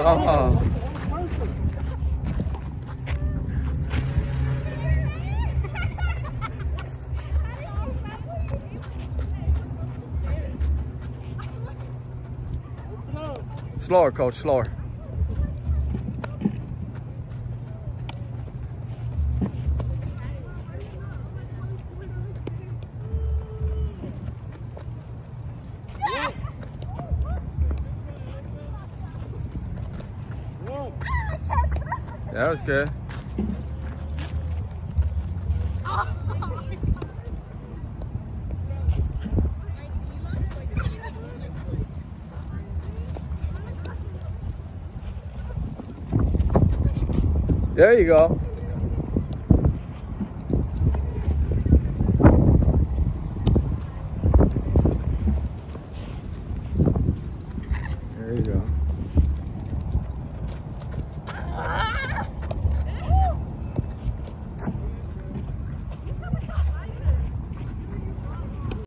Oh. Slower, coach, slower. That was good. There you go. There you go.